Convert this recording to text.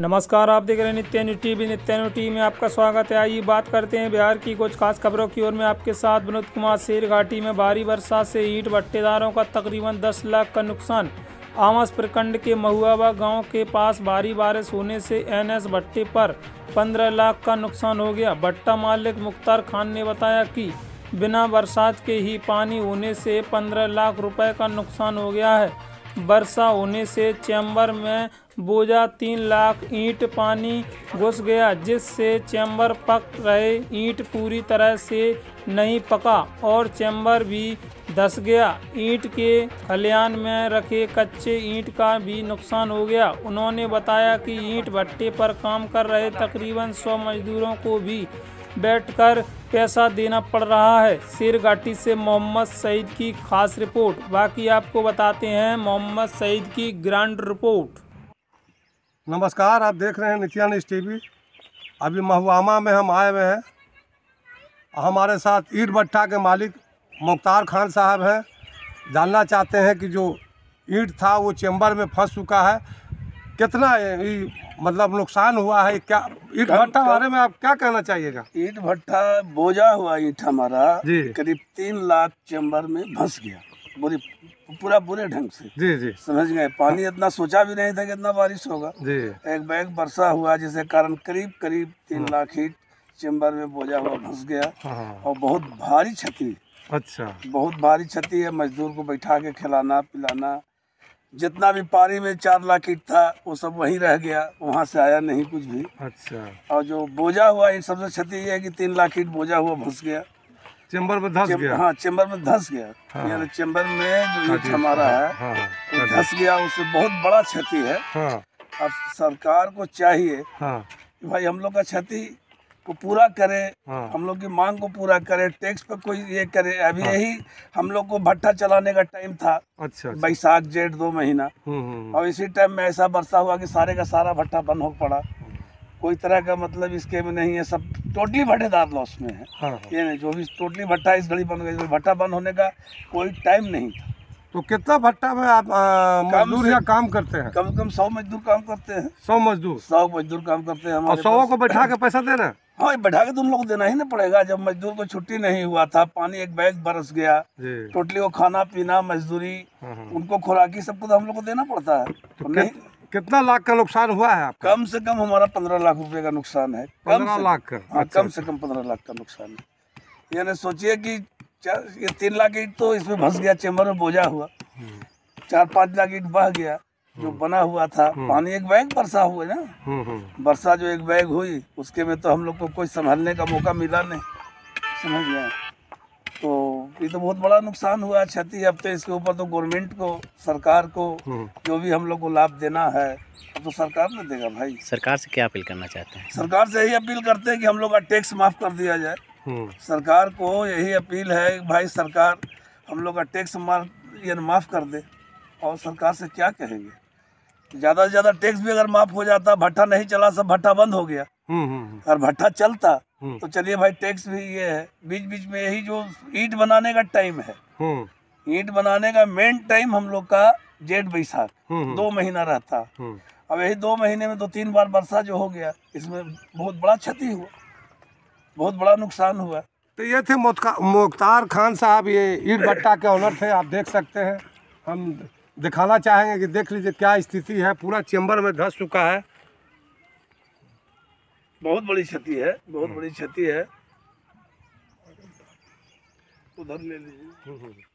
नमस्कार, आप देख रहे हैं Nitya news TV Nitya news TV में आपका स्वागत है। आइए बात करते हैं बिहार की कुछ खास खबरों की ओर। में आपके साथ विनोद कुमार शेर, घाटी में भारी वर्षा से ईंट भट्टेदारों का तकरीबन 10 लाख का नुकसान। आमस प्रखंड के महुआवा गाँव के पास भारी बारिश होने से एनएस भट्टे पर 15 लाख का नुकसान हो गया। भट्टा मालिक मुख्तार खान ने बताया कि बिना बरसात के ही पानी होने से 15 लाख रुपये का नुकसान हो गया है। वर्षा होने से चैम्बर में बोझा तीन लाख ईंट पानी घुस गया, जिससे चैम्बर पक रहे ईंट पूरी तरह से नहीं पका और चैम्बर भी धस गया। ईंट के खलियान में रखे कच्चे ईंट का भी नुकसान हो गया। उन्होंने बताया कि ईंट भट्टे पर काम कर रहे तकरीबन सौ मजदूरों को भी बैठकर पैसा देना पड़ रहा है। शेर घाटी से मोहम्मद सईद की खास रिपोर्ट। बाकी आपको बताते हैं मोहम्मद सईद की ग्रांड रिपोर्ट। नमस्कार, आप देख रहे हैं नित्यानंद टीवी। अभी महुआमा में हम आए हुए हैं। हमारे साथ ईट भट्टा के मालिक मुख्तार खान साहब हैं। जानना चाहते हैं कि जो ईट था वो चैम्बर में फंस चुका है। कितना मतलब नुकसान हुआ है क्या ईट भट्टा बारे में आप क्या कहना चाहिएगा? ईट भट्टा बोझा हुआ ईट हमारा करीब तीन लाख चैम्बर में धंस गया पूरी पूरा बुरे ढंग से। जी जी। समझ गए? पानी इतना सोचा भी नहीं था कि इतना बारिश होगा। जी। एक बैग बरसा हुआ जिसके कारण करीब करीब तीन लाख ईट चैम्बर में बोझा हुआ धंस गया हाँ। और बहुत भारी क्षति। अच्छा। बहुत भारी क्षति है मजदूर को बैठा के खिलाना पिलाना। जितना भी पानी में चार लाख ईट था वो सब वहीं रह गया वहाँ से आया नहीं कुछ भी। अच्छा। और जो बोझा हुआ इन सबसे क्षति ये है कि तीन लाख ईट बोझा हुआ फंस गया। चेंबर में धस गया? हाँ चेम्बर में धंस गया। हाँ। यानी चेम्बर में जो ईट हाँ, हमारा है हाँ वो धंस गया उससे बहुत बड़ा क्षति है। हाँ। अब सरकार को चाहिए हाँ। भाई हम लोग का क्षति को पूरा करे हाँ। हम लोग की मांग को पूरा करे टैक्स पे कोई ये करे। अभी हाँ। यही हम लोग को भट्टा चलाने का टाइम था। अच्छा अच्छा। बैसाख जेठ दो महीना। हम्म हम्म और इसी टाइम में ऐसा वर्षा हुआ कि सारे का सारा भट्टा बंद हो पड़ा। कोई तरह का मतलब इसके में नहीं है सब टोटली भट्टेदार लॉस में है। हाँ हाँ। ये नहीं जो भी टोटली भट्टा इस घड़ी बंद गई भट्टा बंद होने का कोई टाइम नहीं था। तो कितना भट्टा में आप मजदूर यहाँ काम करते हैं? कम से कम सौ मजदूर काम करते हैं। सौ मजदूर? सौ मजदूर काम करते हैं और हमारे सौ को बैठा के पैसा दे रहे हैं बैठा के तो उन लोग देना ही ना पड़ेगा। जब मजदूर को छुट्टी नहीं हुआ था पानी एक बैग बरस गया। टोटली को खाना पीना मजदूरी हाँ, हाँ। उनको खुराकी सबको तो हम लोग को देना पड़ता है। तो नहीं कित- कितना लाख का नुकसान हुआ है आपका? कम से कम हमारा पंद्रह लाख रुपए का नुकसान है। कम पंद्रह से- लाख का? हाँ अच्छा, कम से कम पंद्रह लाख का नुकसान है। यानी सोचिए कि ये तीन लाख ईट तो इसमें फंस गया चेम्बर में बोझा हुआ। हम्म, चार पाँच लाख ईट बह गया। जो बना हुआ था पानी एक बैग बरसा हुआ ना? हम्म, हम्म। वर्षा जो एक बैग हुई उसके में तो हम लोग को कोई संभालने का मौका मिला नहीं। समझ गए? तो ये तो बहुत बड़ा नुकसान हुआ क्षति। अब तो इसके ऊपर तो गवर्नमेंट को सरकार को हम्म। जो भी हम लोग को लाभ देना है तो सरकार ने देगा भाई। सरकार से क्या अपील करना चाहते हैं? सरकार से यही अपील करते हैं कि हम लोग का टैक्स माफ़ कर दिया जाए। हम्म, सरकार को यही अपील है भाई सरकार हम लोग का टैक्स माफ़ कर दे। और सरकार से क्या कहेंगे? ज़्यादा से ज़्यादा टैक्स भी अगर माफ़ हो जाता भट्टा नहीं चला सब भट्टा बंद हो गया। हम्म, हम्म, अगर भट्टा चलता हम्म, तो चलिए भाई टैक्स भी ये है। बीच बीच में यही जो ईंट बनाने का टाइम है। ईट बनाने का मेन टाइम हम लोग का जेठ बैसाख हम्म, दो महीना रहता। हम्म। अब यही दो महीने में दो तीन बार वर्षा जो हो गया इसमें बहुत बड़ा क्षति हुआ। बहुत बड़ा नुकसान हुआ। तो ये थे मुख्तार खान साहब ये ईट भट्टा के ऑनर थे आप देख सकते हैं। हम दिखाना चाहेंगे कि देख लीजिए क्या स्थिति है पूरा चैम्बर में धस चुका है। बहुत बड़ी क्षति है बहुत बड़ी क्षति है। उधर ले लीजिए।